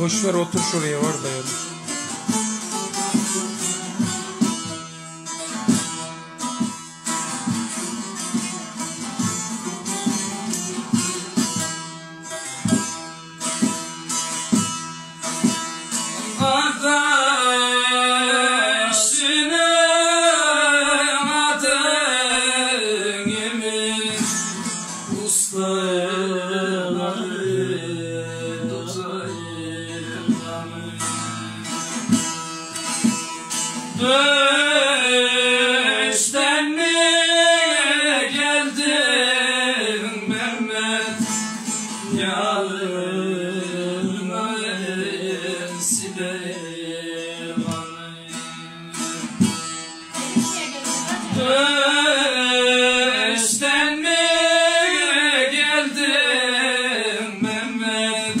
Boş ver otur şuraya orada ya. Kardeşine Döşten mi geldin Mehmet. Yarına Süleyman'ı Döşten mi geldin Mehmet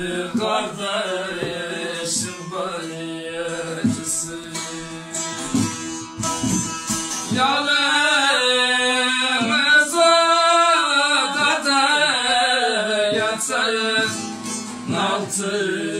kardeşim bayıcısı Yalemezada da yatayım altı.